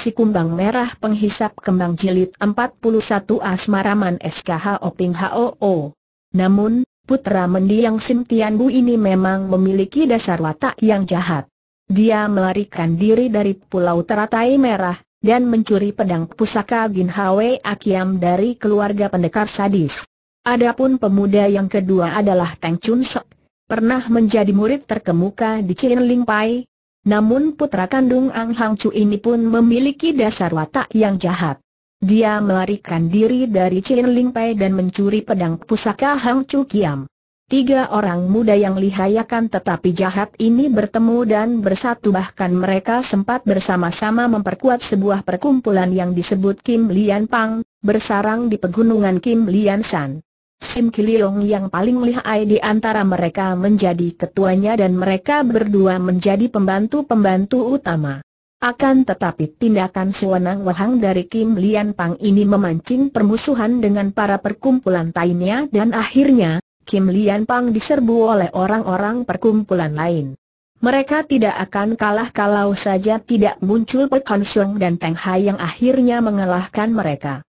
Si Kumbang Merah Penghisap Kembang Jilid 41 Asmaraman SKH Oping HOO. Namun, putra mendiang Sim Tian Bu ini memang memiliki dasar watak yang jahat. Dia melarikan diri dari Pulau Teratai Merah, dan mencuri pedang pusaka Gin Hwe Akiam dari keluarga pendekar sadis. Adapun pemuda yang kedua adalah Teng Chun Sok, pernah menjadi murid terkemuka di Chin Ling Pai, namun putra kandung Ang Hang Chu ini pun memiliki dasar watak yang jahat. Dia melarikan diri dari Chin Ling Pai dan mencuri pedang pusaka Hang Chu Kiam. Tiga orang muda yang lihayakan tetapi jahat ini bertemu dan bersatu bahkan mereka sempat bersama-sama memperkuat sebuah perkumpulan yang disebut Kim Lian Pang, bersarang di pegunungan Kim Lian San. Sim Kiliong yang paling lihai di antara mereka menjadi ketuanya dan mereka berdua menjadi pembantu-pembantu utama. Akan tetapi tindakan Suwanang Wahang dari Kim Lian Pang ini memancing permusuhan dengan para perkumpulan lainnya dan akhirnya, Kim Lian Pang diserbu oleh orang-orang perkumpulan lain. Mereka tidak akan kalah kalau saja tidak muncul Pek Han dan Teng Hai yang akhirnya mengalahkan mereka.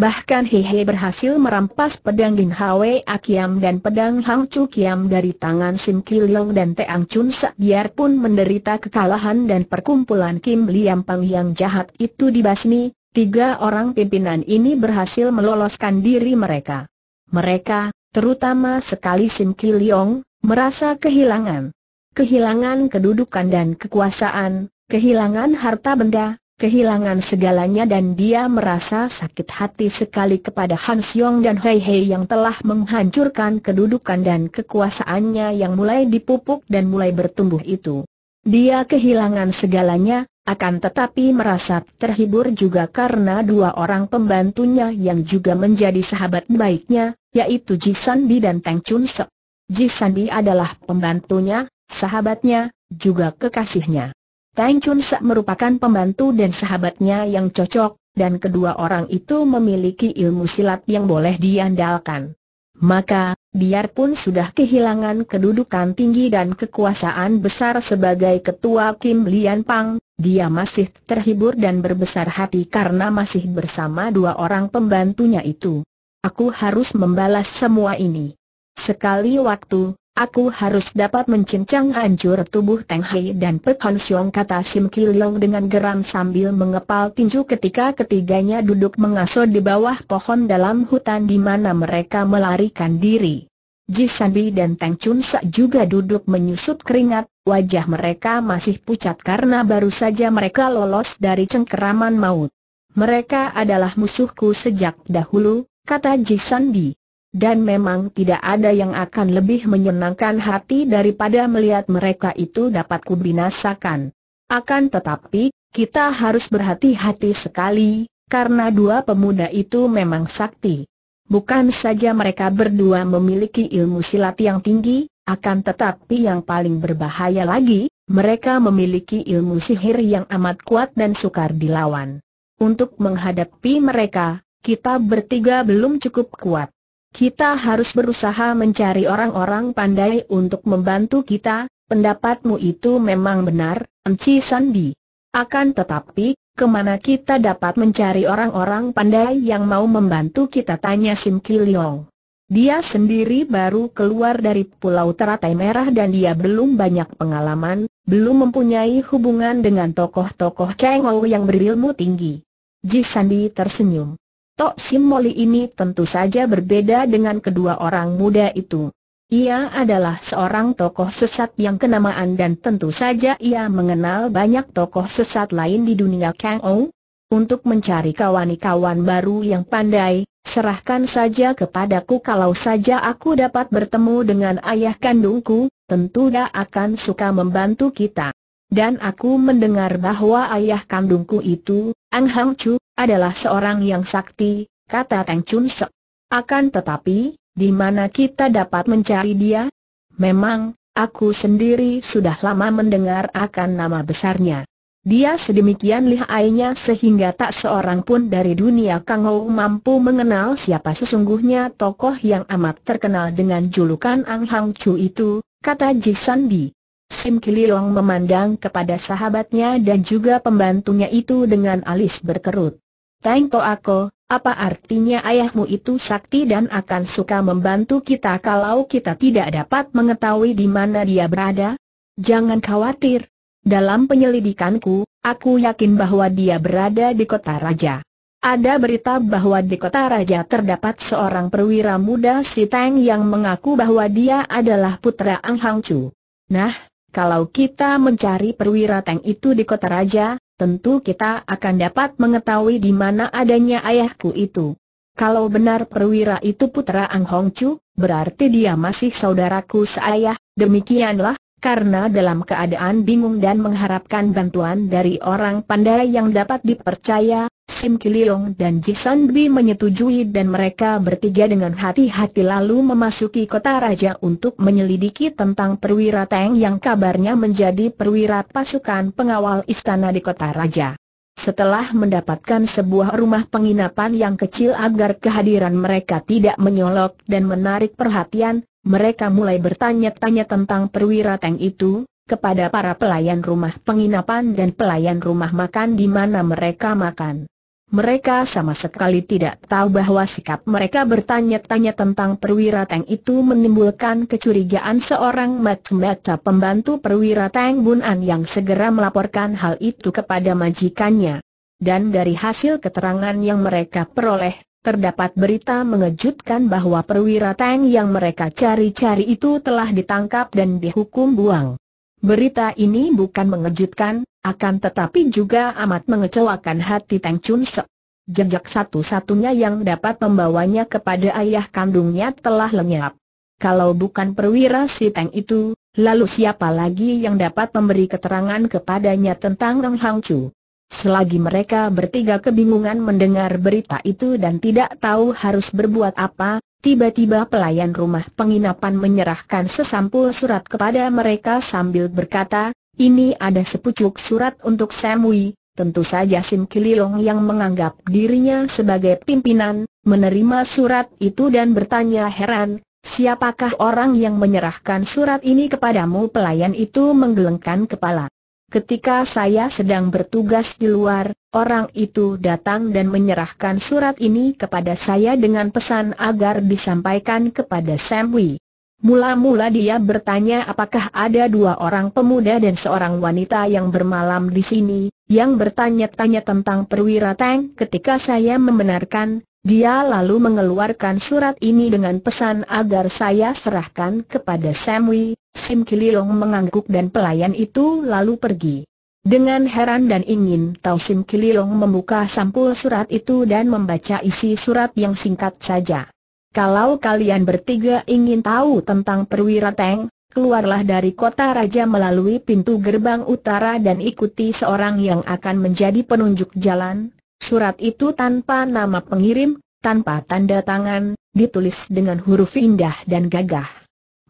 Bahkan Hehe berhasil merampas pedang Gin Hwe Akiam dan pedang Hang Chu Kiam dari tangan Sim Kiliong dan Teang Chun Sa biarpun menderita kekalahan dan perkumpulan Kim Liam Pang yang jahat itu dibasmi, tiga orang pimpinan ini berhasil meloloskan diri mereka. Mereka, terutama sekali Sim Kiliong, merasa kehilangan. Kehilangan kedudukan dan kekuasaan, kehilangan harta benda, kehilangan segalanya dan dia merasa sakit hati sekali kepada Han Xiong dan Hei Hei yang telah menghancurkan kedudukan dan kekuasaannya yang mulai dipupuk dan mulai bertumbuh itu. Dia kehilangan segalanya, akan tetapi merasa terhibur juga karena dua orang pembantunya yang juga menjadi sahabat baiknya, yaitu Ji Bi dan Teng Chun Sek. Ji Bi adalah pembantunya, sahabatnya, juga kekasihnya. Tang Chun Sak merupakan pembantu dan sahabatnya yang cocok, dan kedua orang itu memiliki ilmu silat yang boleh diandalkan. Maka, biarpun sudah kehilangan kedudukan tinggi dan kekuasaan besar sebagai ketua Kim Lian Pang, dia masih terhibur dan berbesar hati karena masih bersama dua orang pembantunya itu. Aku harus membalas semua ini. Sekali waktu, Aku harus dapat mencincang hancur tubuh Teng Hei dan Pek Han Siong kata Sim Kiliong dengan geram sambil mengepal tinju ketika ketiganya duduk mengasuh di bawah pohon dalam hutan di mana mereka melarikan diri. Ji Sanbi dan Teng Chun Sa juga duduk menyusup keringat, wajah mereka masih pucat karena baru saja mereka lolos dari cengkeraman maut. Mereka adalah musuhku sejak dahulu, kata Ji Sanbi. Dan memang tidak ada yang akan lebih menyenangkan hati daripada melihat mereka itu dapat kubinasakan. Akan tetapi, kita harus berhati-hati sekali, karena dua pemuda itu memang sakti. Bukan saja mereka berdua memiliki ilmu silat yang tinggi, akan tetapi yang paling berbahaya lagi, mereka memiliki ilmu sihir yang amat kuat dan sukar dilawan. Untuk menghadapi mereka, kita bertiga belum cukup kuat. Kita harus berusaha mencari orang-orang pandai untuk membantu kita, pendapatmu itu memang benar, Enci Sandi. Akan tetapi, ke mana kita dapat mencari orang-orang pandai yang mau membantu kita tanya Sim Kiliong. Dia sendiri baru keluar dari Pulau Teratai Merah dan dia belum banyak pengalaman, belum mempunyai hubungan dengan tokoh-tokoh Kang yang berilmu tinggi. Ji Sandi tersenyum. Tok Sim Moli ini tentu saja berbeda dengan kedua orang muda itu. Ia adalah seorang tokoh sesat yang kenamaan dan tentu saja ia mengenal banyak tokoh sesat lain di dunia Kang Ou. Untuk mencari kawan-kawan baru yang pandai, serahkan saja kepadaku kalau saja aku dapat bertemu dengan ayah kandungku, tentu dia akan suka membantu kita. Dan aku mendengar bahwa ayah kandungku itu, Ang Hang Chu, adalah seorang yang sakti, kata Teng Chun Sek. Akan tetapi, di mana kita dapat mencari dia? Memang, aku sendiri sudah lama mendengar akan nama besarnya. Dia sedemikian lihainya sehingga tak seorang pun dari dunia Kang Ho mampu mengenal siapa sesungguhnya tokoh yang amat terkenal dengan julukan Ang Hang Chu itu, kata Ji San Bi. Sim Kiliong memandang kepada sahabatnya dan juga pembantunya itu dengan alis berkerut. Tengko aku, apa artinya ayahmu itu sakti dan akan suka membantu kita kalau kita tidak dapat mengetahui di mana dia berada? Jangan khawatir. Dalam penyelidikanku, aku yakin bahwa dia berada di kota raja. Ada berita bahwa di kota raja terdapat seorang perwira muda si Teng yang mengaku bahwa dia adalah putra Ang Hang Chu. Nah, kalau kita mencari perwira Teng itu di kota raja, tentu kita akan dapat mengetahui di mana adanya ayahku itu. Kalau benar perwira itu putra Ang Hong Chu, berarti dia masih saudaraku seayah, demikianlah, karena dalam keadaan bingung dan mengharapkan bantuan dari orang pandai yang dapat dipercaya, Sim Kililong dan Jisan Bi menyetujui dan mereka bertiga dengan hati-hati lalu memasuki kota raja untuk menyelidiki tentang perwira Teng yang kabarnya menjadi perwira pasukan pengawal istana di kota raja. Setelah mendapatkan sebuah rumah penginapan yang kecil agar kehadiran mereka tidak menyolok dan menarik perhatian, mereka mulai bertanya-tanya tentang perwira Teng itu, kepada para pelayan rumah penginapan dan pelayan rumah makan di mana mereka makan. Mereka sama sekali tidak tahu bahwa sikap mereka bertanya-tanya tentang perwira Teng itu menimbulkan kecurigaan seorang mata-mata pembantu perwira Teng Bun An yang segera melaporkan hal itu kepada majikannya. Dan dari hasil keterangan yang mereka peroleh, terdapat berita mengejutkan bahwa perwira Teng yang mereka cari-cari itu telah ditangkap dan dihukum buang. Berita ini bukan mengejutkan, akan tetapi juga amat mengecewakan hati Teng Chun Se. Jejak satu-satunya yang dapat membawanya kepada ayah kandungnya telah lenyap. Kalau bukan perwira si Teng itu, lalu siapa lagi yang dapat memberi keterangan kepadanya tentang Neng Hang Chu? Selagi mereka bertiga kebingungan mendengar berita itu dan tidak tahu harus berbuat apa, Tiba-tiba pelayan rumah penginapan menyerahkan sesampul surat kepada mereka sambil berkata, ini ada sepucuk surat untuk Sam Wei. Tentu saja Sim Kililong yang menganggap dirinya sebagai pimpinan, menerima surat itu dan bertanya heran, siapakah orang yang menyerahkan surat ini kepadamu pelayan itu menggelengkan kepala. Ketika saya sedang bertugas di luar, orang itu datang dan menyerahkan surat ini kepada saya dengan pesan agar disampaikan kepada Sam Wei. Mula-mula dia bertanya apakah ada dua orang pemuda dan seorang wanita yang bermalam di sini, yang bertanya-tanya tentang perwira Tang. Ketika saya membenarkan, dia lalu mengeluarkan surat ini dengan pesan agar saya serahkan kepada Sam Wei, Sim Kililong mengangguk dan pelayan itu lalu pergi. Dengan heran dan ingin tahu Sim Kililong membuka sampul surat itu dan membaca isi surat yang singkat saja. Kalau kalian bertiga ingin tahu tentang perwira Teng, keluarlah dari kota raja melalui pintu gerbang utara dan ikuti seorang yang akan menjadi penunjuk jalan. Surat itu tanpa nama pengirim, tanpa tanda tangan, ditulis dengan huruf indah dan gagah.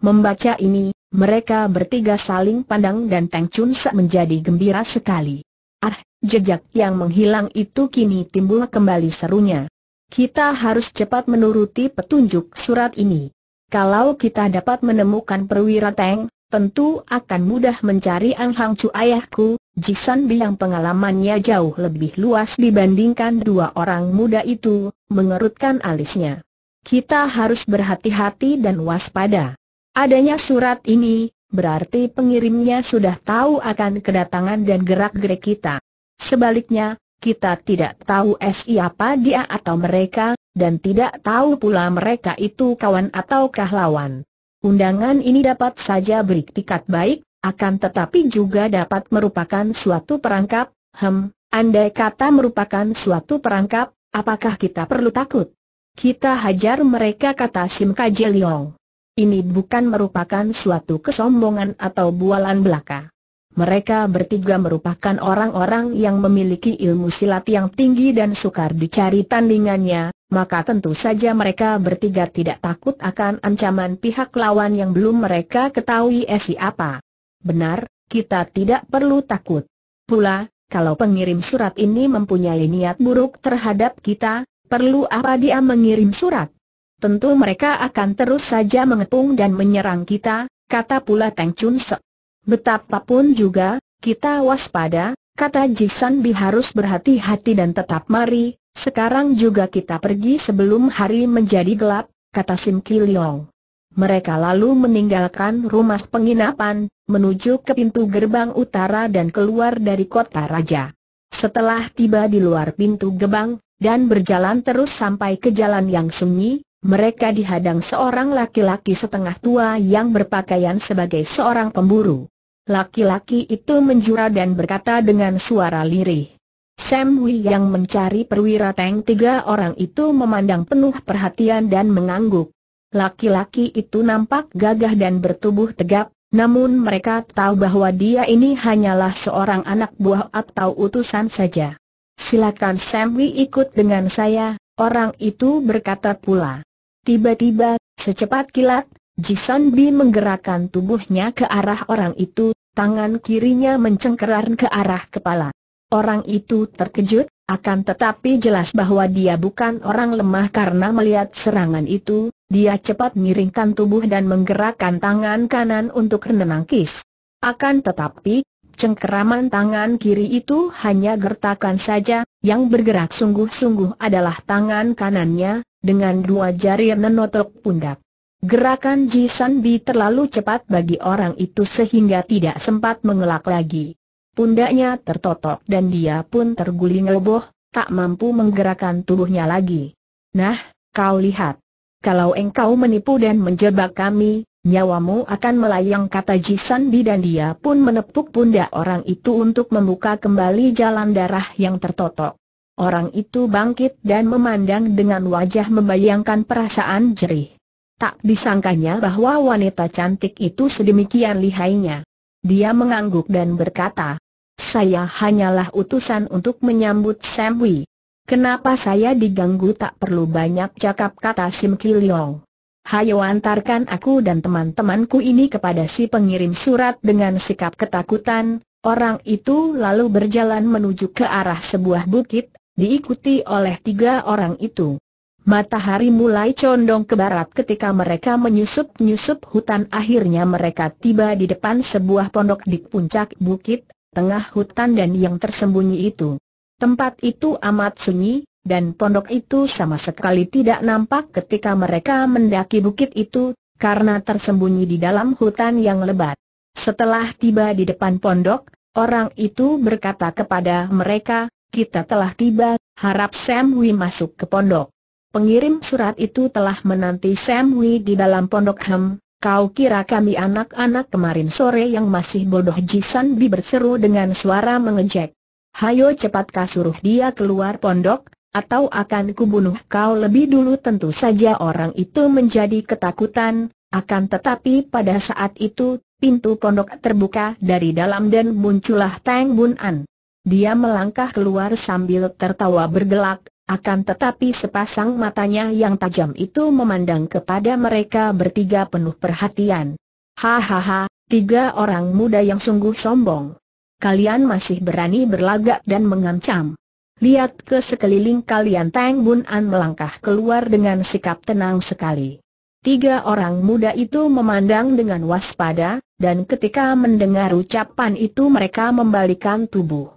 Membaca ini, mereka bertiga saling pandang dan Teng Chun Sa menjadi gembira sekali. Ah, jejak yang menghilang itu kini timbul kembali serunya. Kita harus cepat menuruti petunjuk surat ini. Kalau kita dapat menemukan perwira Teng, tentu akan mudah mencari Ang Hang Chu ayahku, Jisan Bi yang pengalamannya jauh lebih luas dibandingkan dua orang muda itu, mengerutkan alisnya. Kita harus berhati-hati dan waspada. Adanya surat ini, berarti pengirimnya sudah tahu akan kedatangan dan gerak-gerik kita. Sebaliknya, kita tidak tahu siapa dia atau mereka, dan tidak tahu pula mereka itu kawan atau lawan. Undangan ini dapat saja beriktikat baik, akan tetapi juga dapat merupakan suatu perangkap, hem, andai kata merupakan suatu perangkap, apakah kita perlu takut? Kita hajar mereka kata Sim Kajeliong ini bukan merupakan suatu kesombongan atau bualan belaka. Mereka bertiga merupakan orang-orang yang memiliki ilmu silat yang tinggi dan sukar dicari tandingannya, maka tentu saja mereka bertiga tidak takut akan ancaman pihak lawan yang belum mereka ketahui esi apa. Benar, kita tidak perlu takut. Pula, kalau pengirim surat ini mempunyai niat buruk terhadap kita, perlu apa dia mengirim surat? Tentu mereka akan terus saja mengepung dan menyerang kita, kata pula Teng Chun Se. Betapapun juga, kita waspada, kata Jisan Bi harus berhati-hati dan tetap mari, sekarang juga kita pergi sebelum hari menjadi gelap, kata Sim Kiliong. Mereka lalu meninggalkan rumah penginapan, menuju ke pintu gerbang utara dan keluar dari kota raja. Setelah tiba di luar pintu gerbang, dan berjalan terus sampai ke jalan yang sunyi, mereka dihadang seorang laki-laki setengah tua yang berpakaian sebagai seorang pemburu. Laki-laki itu menjura dan berkata dengan suara lirih. Sam Wee yang mencari perwira Teng tiga orang itu memandang penuh perhatian dan mengangguk. Laki-laki itu nampak gagah dan bertubuh tegap, namun mereka tahu bahwa dia ini hanyalah seorang anak buah atau utusan saja. Silakan Samwi ikut dengan saya, orang itu berkata pula. Tiba-tiba, secepat kilat, Jisan Bi menggerakkan tubuhnya ke arah orang itu, tangan kirinya mencengkeram ke arah kepala. Orang itu terkejut, akan tetapi jelas bahwa dia bukan orang lemah karena melihat serangan itu, dia cepat miringkan tubuh dan menggerakkan tangan kanan untuk menangkis. Akan tetapi, cengkeraman tangan kiri itu hanya gertakan saja, yang bergerak sungguh-sungguh adalah tangan kanannya, dengan dua jari menotok pundak. Gerakan Jisan Bi terlalu cepat bagi orang itu sehingga tidak sempat mengelak lagi. Pundaknya tertotok dan dia pun terguling roboh, tak mampu menggerakkan tubuhnya lagi. Nah, kau lihat. Kalau engkau menipu dan menjebak kami, nyawamu akan melayang kata Jisan Bi dan dia pun menepuk pundak orang itu untuk membuka kembali jalan darah yang tertotok. Orang itu bangkit dan memandang dengan wajah membayangkan perasaan jerih. Tak disangkanya bahwa wanita cantik itu sedemikian lihainya. Dia mengangguk dan berkata, saya hanyalah utusan untuk menyambut Sam Wee. Kenapa saya diganggu tak perlu banyak cakap kata Sim Kiliong. Hayo antarkan aku dan teman-temanku ini kepada si pengirim surat dengan sikap ketakutan, orang itu lalu berjalan menuju ke arah sebuah bukit, diikuti oleh tiga orang itu. Matahari mulai condong ke barat ketika mereka menyusup-nyusup hutan akhirnya mereka tiba di depan sebuah pondok di puncak bukit, tengah hutan dan yang tersembunyi itu. Tempat itu amat sunyi, dan pondok itu sama sekali tidak nampak ketika mereka mendaki bukit itu, karena tersembunyi di dalam hutan yang lebat. Setelah tiba di depan pondok, orang itu berkata kepada mereka, kita telah tiba, harap Sam Wee masuk ke pondok. Pengirim surat itu telah menanti Sam Wee di dalam pondok Hem, kau kira kami anak-anak kemarin sore yang masih bodoh Jisan Bi berseru dengan suara mengejek. Hayo cepat kasuruh dia keluar pondok, atau akan kubunuh kau lebih dulu tentu saja orang itu menjadi ketakutan, akan tetapi pada saat itu, pintu pondok terbuka dari dalam dan muncullah Tang Bun An. Dia melangkah keluar sambil tertawa bergelak, akan tetapi sepasang matanya yang tajam itu memandang kepada mereka bertiga penuh perhatian. Hahaha, tiga orang muda yang sungguh sombong. Kalian masih berani berlagak dan mengancam. Lihat ke sekeliling kalian Tang Bun An melangkah keluar dengan sikap tenang sekali. Tiga orang muda itu memandang dengan waspada, dan ketika mendengar ucapan itu mereka membalikan tubuh.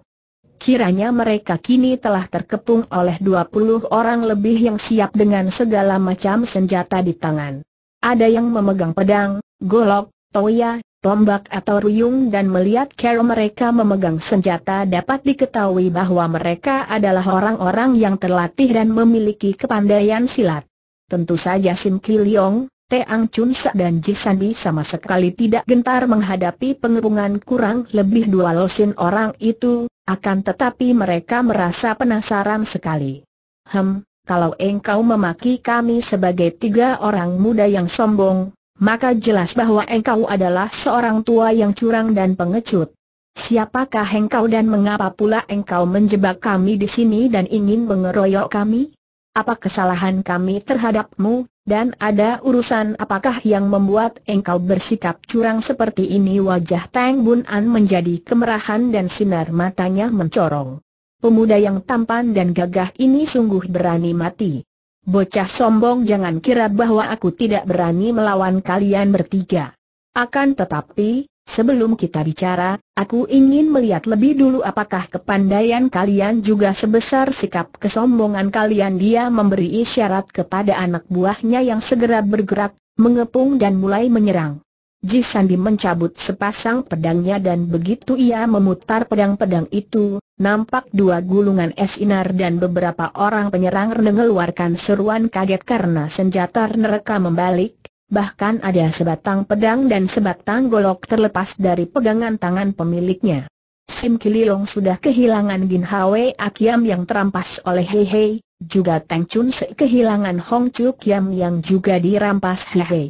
Kiranya mereka kini telah terkepung oleh 20 orang lebih yang siap dengan segala macam senjata di tangan. Ada yang memegang pedang, golok, toya, tombak atau ruyung dan melihat cara mereka memegang senjata dapat diketahui bahwa mereka adalah orang-orang yang terlatih dan memiliki kepandaian silat. Tentu saja Sim Kiliong, Teang Chun Sa dan Jisandi sama sekali tidak gentar menghadapi pengepungan kurang lebih dua losin orang itu, akan tetapi mereka merasa penasaran sekali. Hem, kalau engkau memaki kami sebagai tiga orang muda yang sombong, maka jelas bahwa engkau adalah seorang tua yang curang dan pengecut. Siapakah engkau dan mengapa pula engkau menjebak kami di sini dan ingin mengeroyok kami? Apa kesalahan kami terhadapmu, dan ada urusan apakah yang membuat engkau bersikap curang seperti ini wajah Tang Bun An menjadi kemerahan dan sinar matanya mencorong. Pemuda yang tampan dan gagah ini sungguh berani mati. Bocah sombong jangan kira bahwa aku tidak berani melawan kalian bertiga. Akan tetapi, Sebelum kita bicara, aku ingin melihat lebih dulu apakah kepandaian kalian juga sebesar sikap kesombongan kalian dia memberi isyarat kepada anak buahnya yang segera bergerak, mengepung dan mulai menyerang. Ji Sandi mencabut sepasang pedangnya dan begitu ia memutar pedang-pedang itu, nampak dua gulungan es inar dan beberapa orang penyerang mengeluarkan seruan kaget karena senjata mereka membalik, bahkan ada sebatang pedang dan sebatang golok terlepas dari pegangan tangan pemiliknya. Sim Kililong sudah kehilangan Gin Hwe Akiam yang terampas oleh Hei Hei, juga Teng Chun Se kehilangan Hong Chu Kiam yang juga dirampas Hei Hei.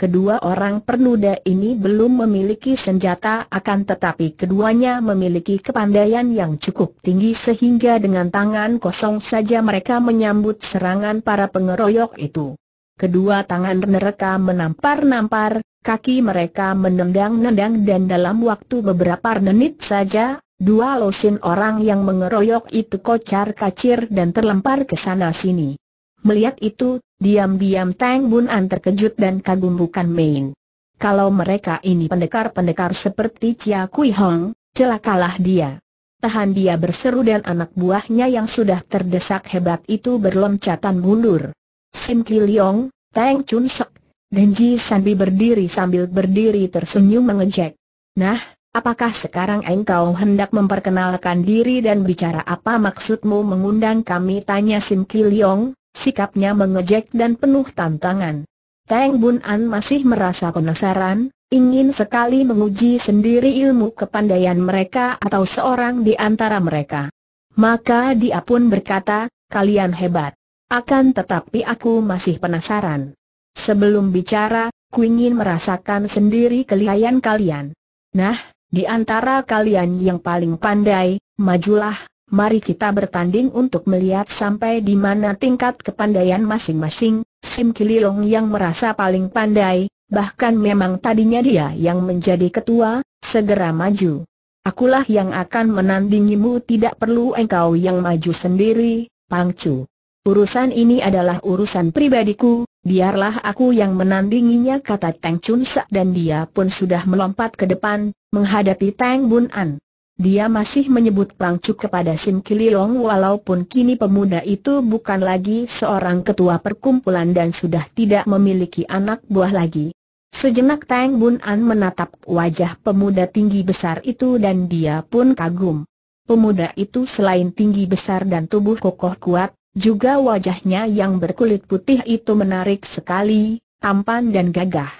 Kedua orang pernuda ini belum memiliki senjata akan tetapi keduanya memiliki kepandaian yang cukup tinggi sehingga dengan tangan kosong saja mereka menyambut serangan para pengeroyok itu. Kedua tangan mereka menampar-nampar, kaki mereka menendang-nendang dan dalam waktu beberapa menit saja, dua losin orang yang mengeroyok itu kocar kacir dan terlempar ke sana sini. Melihat itu, diam-diam Tang Bun An terkejut dan kagum bukan main. Kalau mereka ini pendekar-pendekar seperti Chia Kui Hong, celakalah dia. Tahan dia berseru dan anak buahnya yang sudah terdesak hebat itu berloncatan mundur. Sim Ki Leong, Tang Chun Sek, dan Ji Sanbi berdiri sambil berdiri tersenyum mengejek. Nah, apakah sekarang engkau hendak memperkenalkan diri dan bicara apa maksudmu mengundang kami? Tanya Sim Ki Leong, sikapnya mengejek dan penuh tantangan. Tang Bun An masih merasa penasaran, ingin sekali menguji sendiri ilmu kepandaian mereka atau seorang di antara mereka. Maka dia pun berkata, kalian hebat. Akan tetapi aku masih penasaran. Sebelum bicara, ku ingin merasakan sendiri kelihayan kalian. Nah, di antara kalian yang paling pandai, majulah, mari kita bertanding untuk melihat sampai di mana tingkat kepandaian masing-masing. Sim Kililong yang merasa paling pandai, bahkan memang tadinya dia yang menjadi ketua, segera maju. Akulah yang akan menandingimu tidak perlu engkau yang maju sendiri, Pangcu. Urusan ini adalah urusan pribadiku, biarlah aku yang menandinginya kata Tang Chun Sak dan dia pun sudah melompat ke depan, menghadapi Tang Bun An. Dia masih menyebut Pangcuk kepada Sim Kililong walaupun kini pemuda itu bukan lagi seorang ketua perkumpulan dan sudah tidak memiliki anak buah lagi. Sejenak Tang Bun An menatap wajah pemuda tinggi besar itu dan dia pun kagum. Pemuda itu selain tinggi besar dan tubuh kokoh kuat, juga wajahnya yang berkulit putih itu menarik sekali, tampan dan gagah.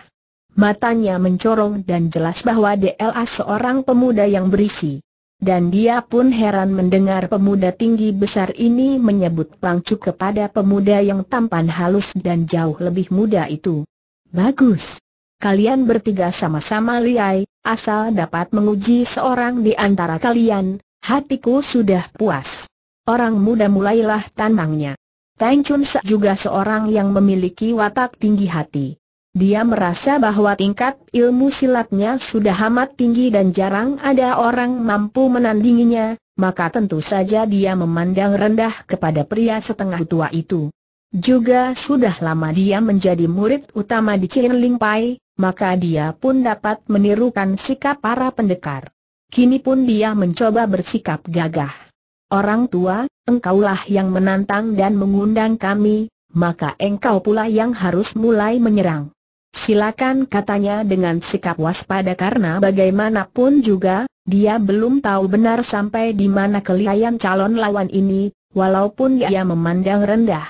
Matanya mencorong dan jelas bahwa DLA seorang pemuda yang berisi. Dan dia pun heran mendengar pemuda tinggi besar ini menyebut Pangcu kepada pemuda yang tampan halus dan jauh lebih muda itu. Bagus. Kalian bertiga sama-sama liai, asal dapat menguji seorang di antara kalian, hatiku sudah puas. Orang muda mulailah tanangnya. Tang Chun juga seorang yang memiliki watak tinggi hati. Dia merasa bahwa tingkat ilmu silatnya sudah amat tinggi dan jarang ada orang mampu menandinginya, maka tentu saja dia memandang rendah kepada pria setengah tua itu. Juga sudah lama dia menjadi murid utama di Chin Ling Pai, maka dia pun dapat menirukan sikap para pendekar. Kini pun dia mencoba bersikap gagah. Orang tua, engkaulah yang menantang dan mengundang kami, maka engkau pula yang harus mulai menyerang. Silakan katanya dengan sikap waspada karena bagaimanapun juga, dia belum tahu benar sampai di mana kelihayan calon lawan ini, walaupun dia memandang rendah.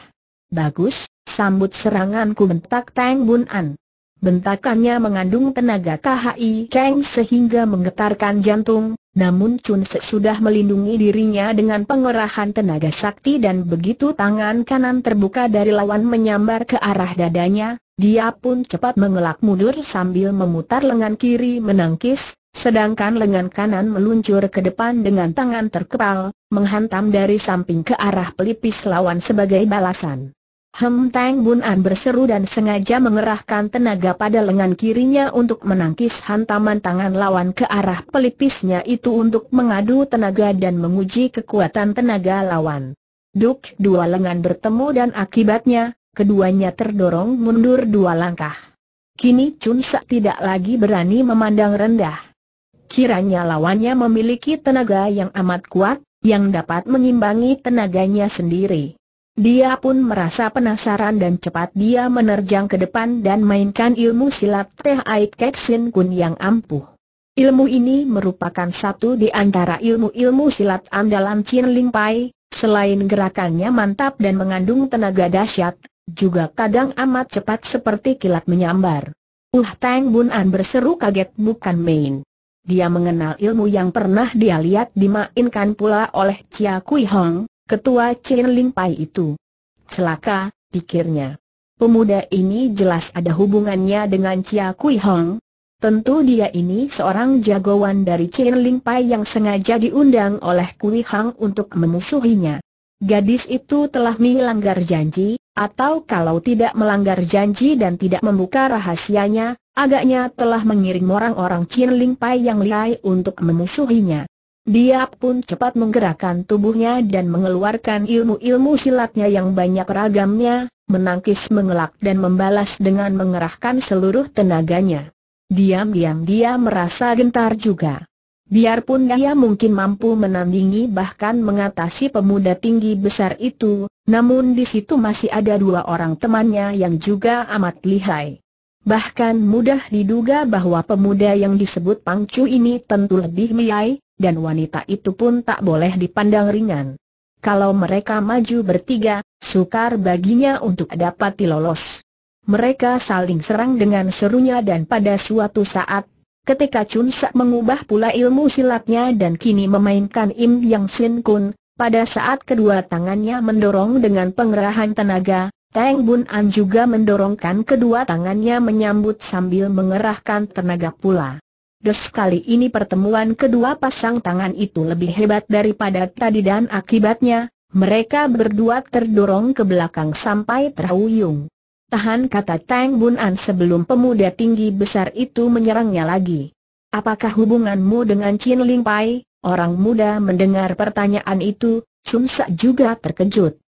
Bagus, sambut seranganku bentak Tang Bun An. Bentakannya mengandung tenaga KHI Kang sehingga menggetarkan jantung, namun Chun Se sudah melindungi dirinya dengan pengerahan tenaga sakti dan begitu tangan kanan terbuka dari lawan menyambar ke arah dadanya, dia pun cepat mengelak mundur sambil memutar lengan kiri menangkis, sedangkan lengan kanan meluncur ke depan dengan tangan terkepal, menghantam dari samping ke arah pelipis lawan sebagai balasan. Hem Tang Bun An berseru dan sengaja mengerahkan tenaga pada lengan kirinya untuk menangkis hantaman tangan lawan ke arah pelipisnya itu untuk mengadu tenaga dan menguji kekuatan tenaga lawan. Duk, dua lengan bertemu dan akibatnya, keduanya terdorong mundur dua langkah. Kini Chun Sa tidak lagi berani memandang rendah. Kiranya lawannya memiliki tenaga yang amat kuat, yang dapat mengimbangi tenaganya sendiri. Dia pun merasa penasaran dan cepat dia menerjang ke depan dan mainkan ilmu silat Teh Aik Kek Sin Kun yang ampuh. Ilmu ini merupakan satu di antara ilmu-ilmu silat andalan Chin Ling Pai, selain gerakannya mantap dan mengandung tenaga dahsyat, juga kadang amat cepat seperti kilat menyambar. Uh Tang Bun An berseru kaget bukan main. Dia mengenal ilmu yang pernah dia lihat dimainkan pula oleh Chia Kui Hong, ketua Chin Ling Pai itu. Celaka, pikirnya. Pemuda ini jelas ada hubungannya dengan Chia Kui Hong. Tentu dia ini seorang jagoan dari Chin Ling Pai yang sengaja diundang oleh Kui Hong untuk memusuhinya. Gadis itu telah melanggar janji, atau kalau tidak melanggar janji dan tidak membuka rahasianya, agaknya telah mengirim orang-orang Chin Ling Pai yang lihai untuk memusuhinya. Dia pun cepat menggerakkan tubuhnya dan mengeluarkan ilmu-ilmu silatnya yang banyak ragamnya, menangkis mengelak dan membalas dengan mengerahkan seluruh tenaganya. Diam-diam dia merasa gentar juga. Biarpun dia mungkin mampu menandingi bahkan mengatasi pemuda tinggi besar itu, namun di situ masih ada dua orang temannya yang juga amat lihai. Bahkan mudah diduga bahwa pemuda yang disebut Pangcu ini tentu lebih lihai, dan wanita itu pun tak boleh dipandang ringan. Kalau mereka maju bertiga, sukar baginya untuk dapat lolos. Mereka saling serang dengan serunya dan pada suatu saat, ketika Chun Sa mengubah pula ilmu silatnya dan kini memainkan Im Yang Sin Kun, pada saat kedua tangannya mendorong dengan pengerahan tenaga, Tang Bun An juga mendorongkan kedua tangannya menyambut sambil mengerahkan tenaga pula. Des kali ini pertemuan kedua pasang tangan itu lebih hebat daripada tadi dan akibatnya, mereka berdua terdorong ke belakang sampai terhuyung. Tahan kata Tang Bun An sebelum pemuda tinggi besar itu menyerangnya lagi. Apakah hubunganmu dengan Chin Ling Pai? Orang muda mendengar pertanyaan itu, Chun Sa juga terkejut.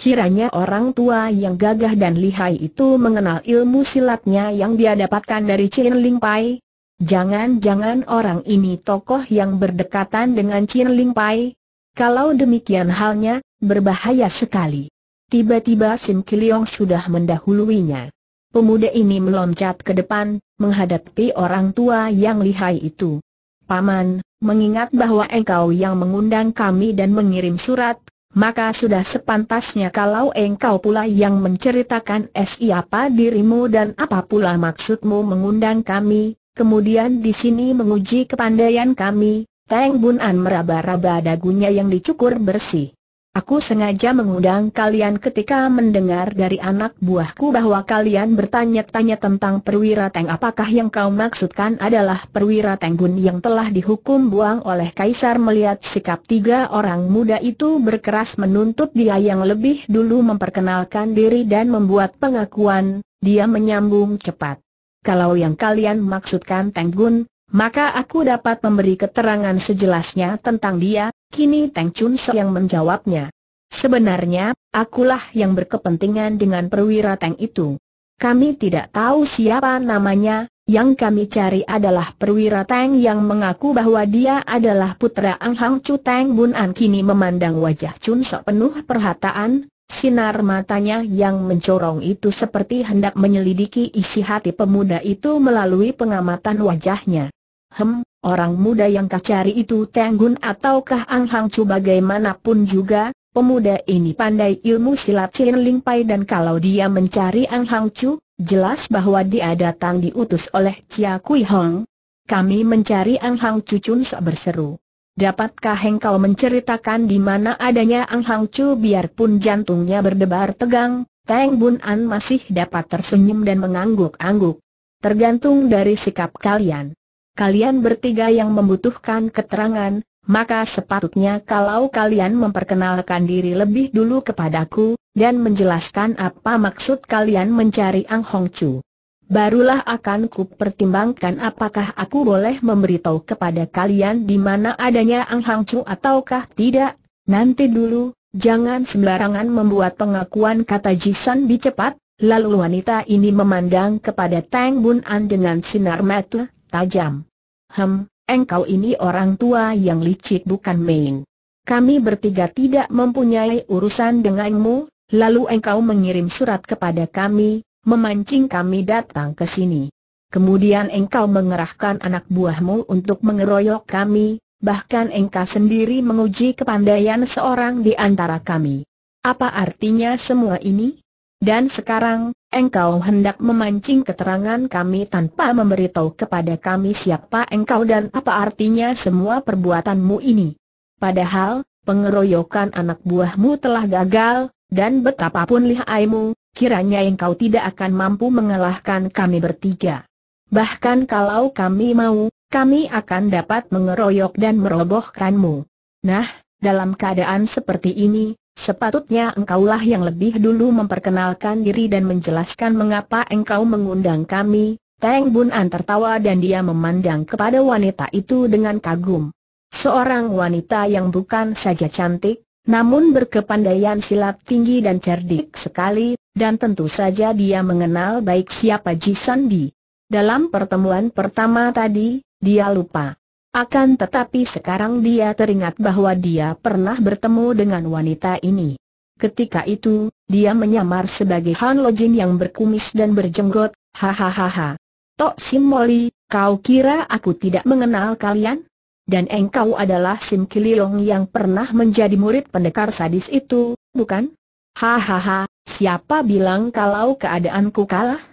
Kiranya orang tua yang gagah dan lihai itu mengenal ilmu silatnya yang dia dapatkan dari Chin Ling Pai, Jangan-jangan orang ini tokoh yang berdekatan dengan Chin Ling Pai? Kalau demikian halnya, berbahaya sekali. Tiba-tiba Sim Kiliong sudah mendahuluinya. Pemuda ini meloncat ke depan, menghadapi orang tua yang lihai itu. Paman, mengingat bahwa engkau yang mengundang kami dan mengirim surat, maka sudah sepantasnya kalau engkau pula yang menceritakan siapa dirimu dan apa pula maksudmu mengundang kami, Kemudian di sini menguji kepandaian kami, Teng Bun An meraba-raba dagunya yang dicukur bersih. Aku sengaja mengundang kalian ketika mendengar dari anak buahku bahwa kalian bertanya-tanya tentang perwira Teng apakah yang kau maksudkan adalah perwira Teng Bun yang telah dihukum buang oleh Kaisar melihat sikap tiga orang muda itu berkeras menuntut dia yang lebih dulu memperkenalkan diri dan membuat pengakuan, dia menyambung cepat. Kalau yang kalian maksudkan Teng Gun, maka aku dapat memberi keterangan sejelasnya tentang dia, kini Teng Chun Se yang menjawabnya. Sebenarnya, akulah yang berkepentingan dengan perwira Teng itu. Kami tidak tahu siapa namanya, yang kami cari adalah perwira Teng yang mengaku bahwa dia adalah putra Ang Hang Chu Teng Bun An kini memandang wajah Chun Se penuh perhataan, Sinar matanya yang mencorong itu seperti hendak menyelidiki isi hati pemuda itu melalui pengamatan wajahnya. Hem, orang muda yang kau cari itu Tenggun ataukah Ang Hang Chu bagaimanapun juga, pemuda ini pandai ilmu silat Chin Ling Pai dan kalau dia mencari Ang Hang Chu, jelas bahwa dia datang diutus oleh Chia Kui Hong. Kami mencari Ang Hang Chu Chun berseru. Dapatkah engkau menceritakan di mana adanya Ang Hang Chu biarpun jantungnya berdebar tegang, Teng Bun An masih dapat tersenyum dan mengangguk-angguk. Tergantung dari sikap kalian. Kalian bertiga yang membutuhkan keterangan, maka sepatutnya kalau kalian memperkenalkan diri lebih dulu kepadaku, dan menjelaskan apa maksud kalian mencari Ang Hong Chu. Barulah akan ku pertimbangkan apakah aku boleh memberitahu kepada kalian di mana adanya Ang Hang Chu ataukah tidak, nanti dulu, jangan sembarangan membuat pengakuan kata Jisan Bi cepat, lalu wanita ini memandang kepada Tang Bun An dengan sinar mata tajam. Hem, engkau ini orang tua yang licik bukan main. Kami bertiga tidak mempunyai urusan denganmu, lalu engkau mengirim surat kepada kami, memancing kami datang ke sini. Kemudian engkau mengerahkan anak buahmu untuk mengeroyok kami, bahkan engkau sendiri menguji kepandaian seorang di antara kami. Apa artinya semua ini? Dan sekarang, engkau hendak memancing keterangan kami tanpa memberitahu kepada kami siapa engkau dan apa artinya semua perbuatanmu ini. Padahal, pengeroyokan anak buahmu telah gagal, dan betapapun lihaimu, kiranya engkau tidak akan mampu mengalahkan kami bertiga. Bahkan kalau kami mau, kami akan dapat mengeroyok dan merobohkanmu. Nah, dalam keadaan seperti ini, sepatutnya engkaulah yang lebih dulu memperkenalkan diri dan menjelaskan mengapa engkau mengundang kami. Teng Bun An tertawa dan dia memandang kepada wanita itu dengan kagum. Seorang wanita yang bukan saja cantik, namun berkepandaian silat tinggi dan cerdik sekali, dan tentu saja dia mengenal baik siapa Ji Sandi. Dalam pertemuan pertama tadi, dia lupa. Akan tetapi sekarang dia teringat bahwa dia pernah bertemu dengan wanita ini. Ketika itu, dia menyamar sebagai Han Lojin yang berkumis dan berjenggot, hahaha. Tok Sim Moli, kau kira aku tidak mengenal kalian? Dan engkau adalah Sim Kiliong yang pernah menjadi murid pendekar sadis itu, bukan? Hahaha, siapa bilang kalau keadaanku kalah?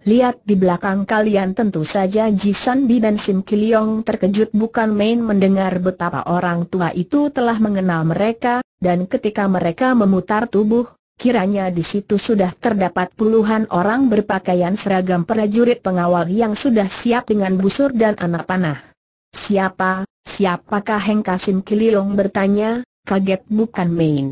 Lihat di belakang kalian tentu saja Ji Bi dan Sim Kiliong terkejut bukan main mendengar betapa orang tua itu telah mengenal mereka, dan ketika mereka memutar tubuh, kiranya di situ sudah terdapat puluhan orang berpakaian seragam prajurit pengawal yang sudah siap dengan busur dan anak panah. Siapa, siapakah Heng Kasim Kiliong bertanya, kaget bukan main.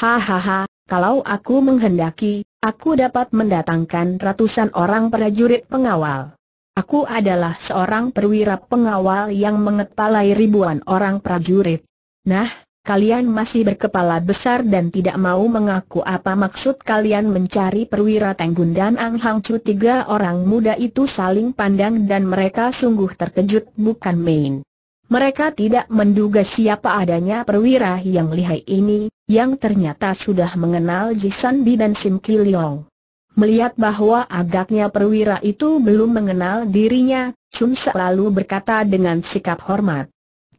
Hahaha, kalau aku menghendaki, Aku dapat mendatangkan ratusan orang prajurit pengawal. Aku adalah seorang perwira pengawal yang mengepalai ribuan orang prajurit. Nah, kalian masih berkepala besar dan tidak mau mengaku apa maksud kalian mencari perwira Tenggun dan Ang Hang Chu tiga orang muda itu saling pandang dan mereka sungguh terkejut bukan main. Mereka tidak menduga siapa adanya perwira yang lihai ini, yang ternyata sudah mengenal Jisan Bi dan Sim Kiliong. Melihat bahwa agaknya perwira itu belum mengenal dirinya, Chun selalu berkata dengan sikap hormat.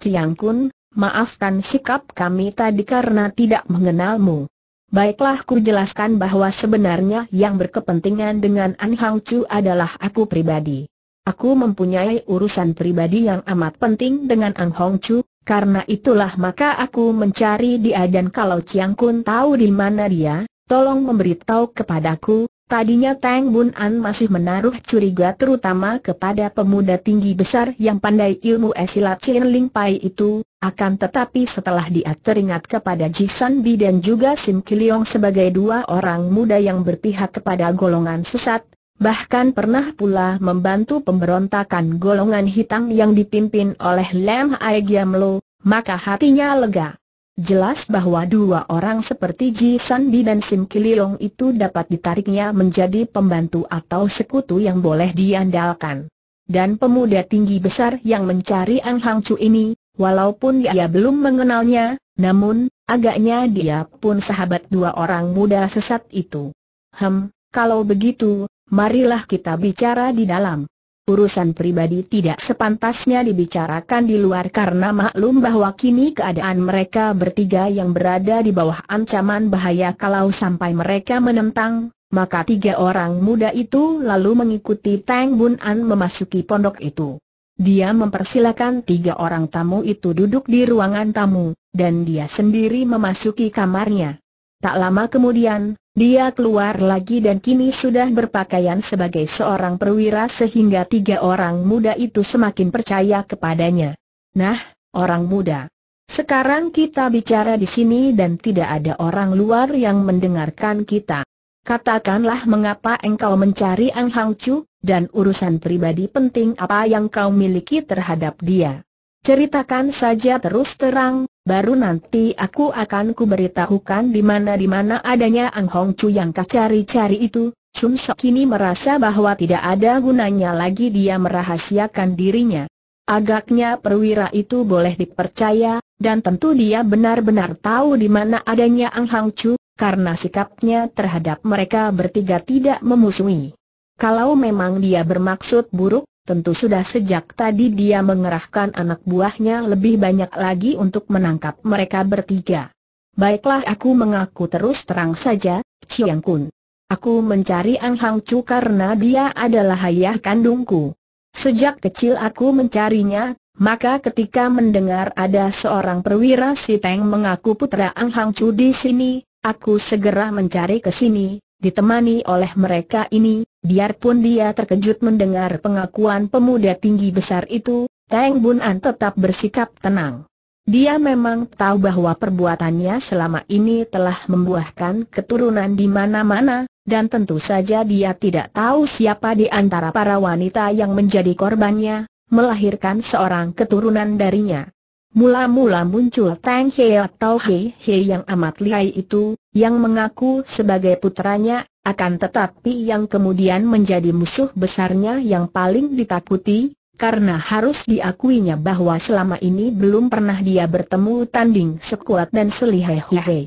Ciang Kun, maafkan sikap kami tadi karena tidak mengenalmu. Baiklah ku jelaskan bahwa sebenarnya yang berkepentingan dengan An Hang Chu adalah aku pribadi. Aku mempunyai urusan pribadi yang amat penting dengan Ang Hong Chu, karena itulah maka aku mencari dia dan kalau Chiang Kun tahu di mana dia, tolong memberitahu kepadaku. Tadinya Tang Bun An masih menaruh curiga terutama kepada pemuda tinggi besar yang pandai ilmu esilat Chin Ling Pai itu, akan tetapi setelah dia teringat kepada Ji San Bi dan juga Sim Kiliong sebagai dua orang muda yang berpihak kepada golongan sesat, bahkan pernah pula membantu pemberontakan golongan hitam yang dipimpin oleh Lem Ai Giam Lo, maka hatinya lega. Jelas bahwa dua orang seperti Ji San Bi dan Sim Kililong itu dapat ditariknya menjadi pembantu atau sekutu yang boleh diandalkan. Dan pemuda tinggi besar yang mencari Ang Hang Chu ini, walaupun ia belum mengenalnya, namun, agaknya dia pun sahabat dua orang muda sesat itu. Hem, kalau begitu, marilah kita bicara di dalam. Urusan pribadi tidak sepantasnya dibicarakan di luar karena maklum bahwa kini keadaan mereka bertiga yang berada di bawah ancaman bahaya kalau sampai mereka menentang, maka tiga orang muda itu lalu mengikuti Tang Bun An memasuki pondok itu. Dia mempersilakan tiga orang tamu itu duduk di ruangan tamu, dan dia sendiri memasuki kamarnya. Tak lama kemudian, dia keluar lagi dan kini sudah berpakaian sebagai seorang perwira sehingga tiga orang muda itu semakin percaya kepadanya. Nah, orang muda. Sekarang kita bicara di sini dan tidak ada orang luar yang mendengarkan kita. Katakanlah mengapa engkau mencari Ang Hang Chu, dan urusan pribadi penting apa yang kau miliki terhadap dia. Ceritakan saja terus terang, Baru nanti aku akan kuberitahukan di mana di mana adanya Ang Hong Chu yang kau cari-cari itu, Chun Sok kini merasa bahwa tidak ada gunanya lagi dia merahasiakan dirinya. Agaknya perwira itu boleh dipercaya, dan tentu dia benar-benar tahu di mana adanya Ang Hang Chu, karena sikapnya terhadap mereka bertiga tidak memusuhi. Kalau memang dia bermaksud buruk, tentu sudah sejak tadi dia mengerahkan anak buahnya lebih banyak lagi untuk menangkap mereka bertiga. Baiklah aku mengaku terus terang saja, Chiang Kun. Aku mencari Ang Hang Chu karena dia adalah ayah kandungku. Sejak kecil aku mencarinya, maka ketika mendengar ada seorang perwira si Teng mengaku putra Ang Hang Chu di sini, aku segera mencari ke sini, ditemani oleh mereka ini, biarpun dia terkejut mendengar pengakuan pemuda tinggi besar itu, Teng Bun An tetap bersikap tenang. Dia memang tahu bahwa perbuatannya selama ini telah membuahkan keturunan di mana-mana, dan tentu saja dia tidak tahu siapa di antara para wanita yang menjadi korbannya, melahirkan seorang keturunan darinya. Mula-mula muncul Tang He atau He He yang amat lihai itu, yang mengaku sebagai putranya, akan tetapi yang kemudian menjadi musuh besarnya yang paling ditakuti, karena harus diakuinya bahwa selama ini belum pernah dia bertemu tanding sekuat dan selihai He He.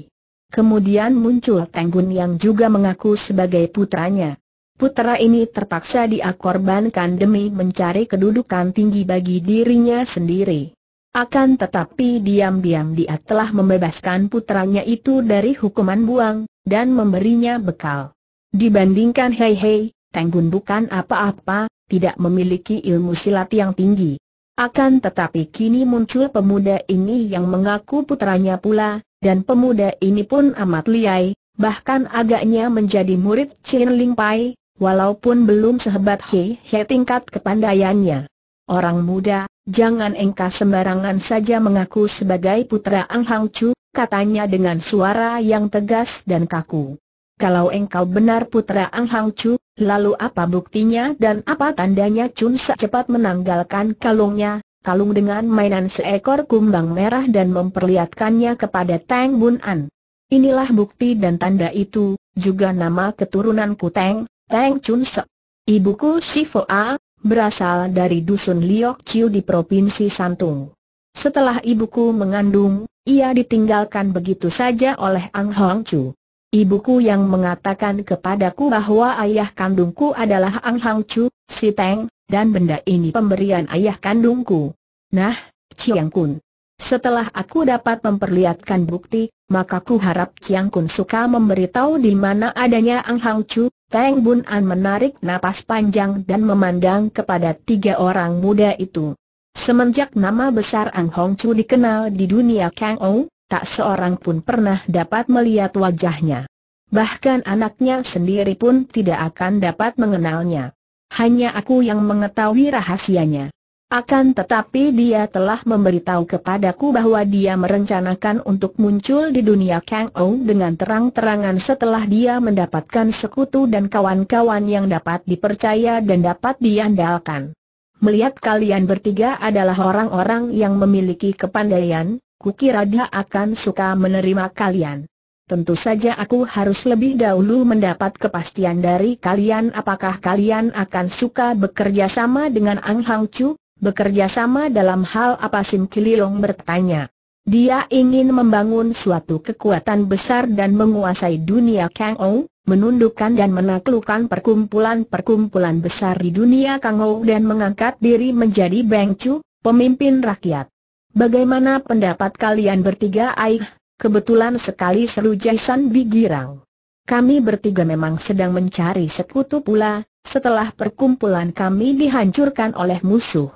Kemudian muncul Tenggun yang juga mengaku sebagai putranya. Putra ini terpaksa dia korbankan demi mencari kedudukan tinggi bagi dirinya sendiri. Akan tetapi diam-diam dia telah membebaskan putranya itu dari hukuman buang, dan memberinya bekal. Dibandingkan Hei Hei, Tenggun bukan apa-apa, tidak memiliki ilmu silat yang tinggi. Akan tetapi kini muncul pemuda ini yang mengaku putranya pula, dan pemuda ini pun amat liai, bahkan agaknya menjadi murid Chin Ling Pai, walaupun belum sehebat He He tingkat kepandaiannya. Orang muda, jangan engkau sembarangan saja mengaku sebagai putra Ang Hang Chu, katanya dengan suara yang tegas dan kaku. Kalau engkau benar putra Ang Hang Chu, lalu apa buktinya dan apa tandanya Chun cepat menanggalkan kalungnya, kalung dengan mainan seekor kumbang merah dan memperlihatkannya kepada Tang Bun An. Inilah bukti dan tanda itu, juga nama keturunanku Tang, Tang Chun Se. Ibuku Fo A, berasal dari dusun Liok Chiu di Provinsi Santung. Setelah ibuku mengandung, ia ditinggalkan begitu saja oleh Ang Hong Chu. Ibuku yang mengatakan kepadaku bahwa ayah kandungku adalah Ang Hang Chu, si Teng, dan benda ini pemberian ayah kandungku. Nah, Chiang Kun. Setelah aku dapat memperlihatkan bukti, maka ku harap Chiang Kun suka memberitahu di mana adanya Ang Hang Chu. Teng Bun An menarik napas panjang dan memandang kepada tiga orang muda itu. Semenjak nama besar Ang Hong Chu dikenal di dunia Kang Ou, tak seorang pun pernah dapat melihat wajahnya. Bahkan anaknya sendiri pun tidak akan dapat mengenalnya. Hanya aku yang mengetahui rahasianya. Akan tetapi dia telah memberitahu kepadaku bahwa dia merencanakan untuk muncul di dunia Kang Ou dengan terang-terangan setelah dia mendapatkan sekutu dan kawan-kawan yang dapat dipercaya dan dapat diandalkan. Melihat kalian bertiga adalah orang-orang yang memiliki kepandaian, kukira dia akan suka menerima kalian. Tentu saja aku harus lebih dahulu mendapat kepastian dari kalian apakah kalian akan suka bekerja sama dengan Ang Hang Chu, bekerja sama dalam hal apa Sim Kililong bertanya. Dia ingin membangun suatu kekuatan besar dan menguasai dunia Kang Ou, menundukkan dan menaklukkan perkumpulan-perkumpulan besar di dunia Kang Ou dan mengangkat diri menjadi Beng Chu, pemimpin rakyat. Bagaimana pendapat kalian bertiga Aih? Kebetulan sekali seru Jason Bigirang. Kami bertiga memang sedang mencari sekutu pula, setelah perkumpulan kami dihancurkan oleh musuh.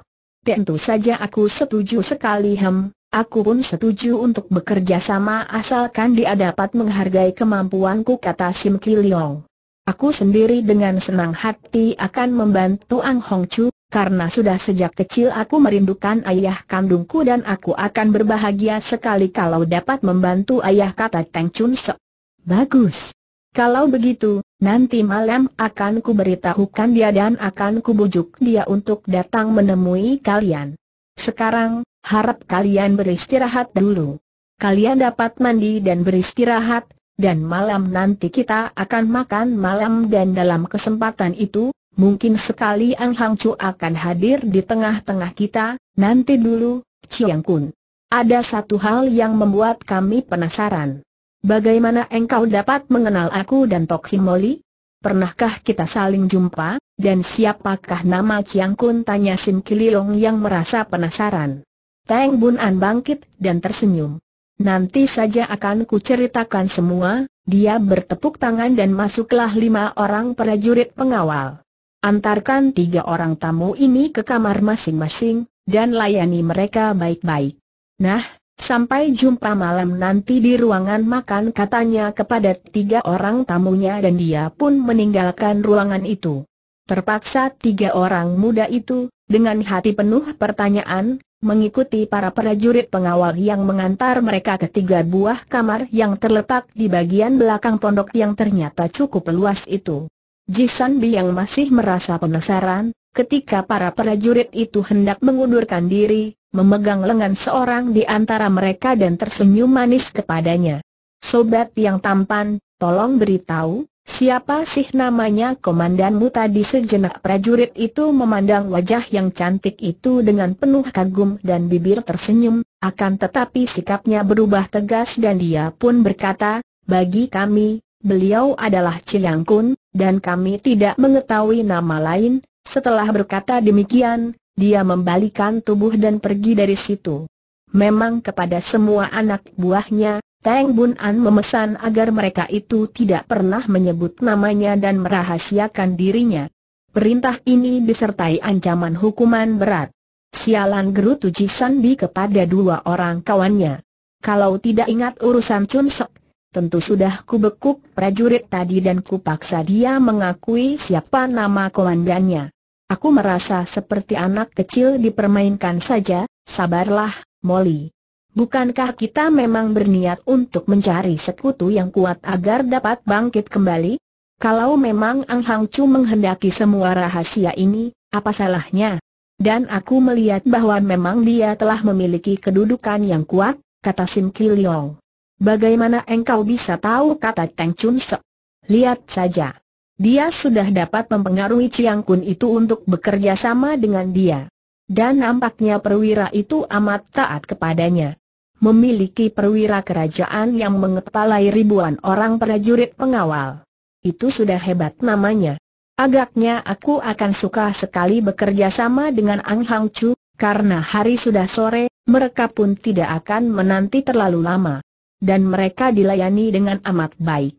Tentu saja aku setuju sekali hem, aku pun setuju untuk bekerja sama asalkan dia dapat menghargai kemampuanku kata Sim Kiliong. Aku sendiri dengan senang hati akan membantu Ang Hong Chu, karena sudah sejak kecil aku merindukan ayah kandungku dan aku akan berbahagia sekali kalau dapat membantu ayah kata Teng Chun Se. Bagus. Kalau begitu, nanti malam akan kuberitahukan dia dan akan kubujuk dia untuk datang menemui kalian. Sekarang, harap kalian beristirahat dulu. Kalian dapat mandi dan beristirahat, dan malam nanti kita akan makan malam dan dalam kesempatan itu, mungkin sekali Ang Hang Chu akan hadir di tengah-tengah kita, nanti dulu, Chiang Kun. Ada satu hal yang membuat kami penasaran. Bagaimana engkau dapat mengenal aku dan Tok Simoli? Pernahkah kita saling jumpa, dan siapakah nama Chiang Kun? Tanya Sim Kililong yang merasa penasaran. Teng Bun An bangkit dan tersenyum. Nanti saja akan kuceritakan semua, dia bertepuk tangan dan masuklah lima orang prajurit pengawal. Antarkan tiga orang tamu ini ke kamar masing-masing, dan layani mereka baik-baik. Nah, sampai jumpa malam nanti di ruangan makan katanya kepada tiga orang tamunya dan dia pun meninggalkan ruangan itu. Terpaksa tiga orang muda itu, dengan hati penuh pertanyaan, mengikuti para prajurit pengawal yang mengantar mereka ke tiga buah kamar yang terletak di bagian belakang pondok yang ternyata cukup luas itu. Jisan Bi yang masih merasa penasaran, ketika para prajurit itu hendak mengundurkan diri, memegang lengan seorang di antara mereka dan tersenyum manis kepadanya. Sobat yang tampan, tolong beritahu, Siapa sih namanya komandanmu tadi sejenak prajurit itu memandang wajah yang cantik itu dengan penuh kagum dan bibir tersenyum, akan tetapi sikapnya berubah tegas dan dia pun berkata, bagi kami, beliau adalah Cilang Kun, dan kami tidak mengetahui nama lain, setelah berkata demikian, dia membalikan tubuh dan pergi dari situ. Memang kepada semua anak buahnya, Teng Bun An memesan agar mereka itu tidak pernah menyebut namanya dan merahasiakan dirinya. Perintah ini disertai ancaman hukuman berat. Sialan gerutu Jisan Bi kepada dua orang kawannya. Kalau tidak ingat urusan Chun Sok, tentu sudah kubekuk prajurit tadi dan kupaksa dia mengakui siapa nama komandannya. Aku merasa seperti anak kecil dipermainkan saja, sabarlah, Molly. Bukankah kita memang berniat untuk mencari sekutu yang kuat agar dapat bangkit kembali? Kalau memang Ang Hang Chu menghendaki semua rahasia ini, apa salahnya? Dan aku melihat bahwa memang dia telah memiliki kedudukan yang kuat, kata Sim Kiliong. Bagaimana engkau bisa tahu kata Teng Chun Se? Lihat saja. Dia sudah dapat mempengaruhi Chiang Kun itu untuk bekerja sama dengan dia. Dan nampaknya perwira itu amat taat kepadanya memiliki perwira kerajaan yang mengepalai ribuan orang prajurit pengawal. Itu sudah hebat namanya. Agaknya aku akan suka sekali bekerja sama dengan Ang Hang Chu, karena hari sudah sore, mereka pun tidak akan menanti terlalu lama. Dan mereka dilayani dengan amat baik.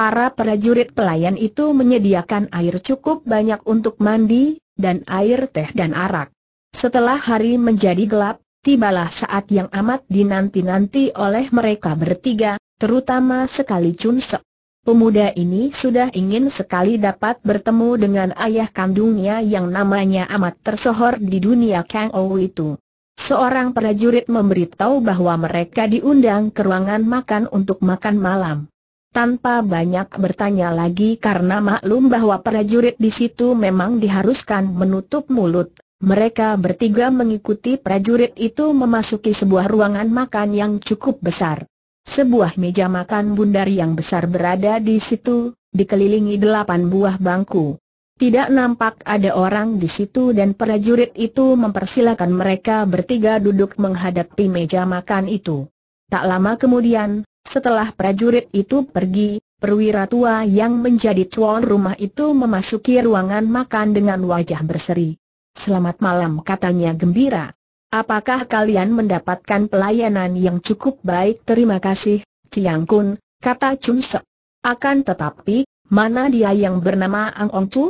Para prajurit pelayan itu menyediakan air cukup banyak untuk mandi, dan air teh dan arak. Setelah hari menjadi gelap, Tibalah saat yang amat dinanti-nanti oleh mereka bertiga, terutama sekali Chun Se. Pemuda ini sudah ingin sekali dapat bertemu dengan ayah kandungnya yang namanya amat tersohor di dunia Kang Ou itu. Seorang prajurit memberitahu bahwa mereka diundang ke ruangan makan untuk makan malam. Tanpa banyak bertanya lagi karena maklum bahwa prajurit di situ memang diharuskan menutup mulut, mereka bertiga mengikuti prajurit itu memasuki sebuah ruangan makan yang cukup besar. Sebuah meja makan bundar yang besar berada di situ, dikelilingi delapan buah bangku. Tidak nampak ada orang di situ dan prajurit itu mempersilakan mereka bertiga duduk menghadapi meja makan itu. Tak lama kemudian, setelah prajurit itu pergi, perwira tua yang menjadi tuan rumah itu memasuki ruangan makan dengan wajah berseri. Selamat malam katanya gembira. Apakah kalian mendapatkan pelayanan yang cukup baik? Terima kasih, Ciang Kun, kata Chun Se. Akan tetapi, mana dia yang bernama Ang Ong Chu?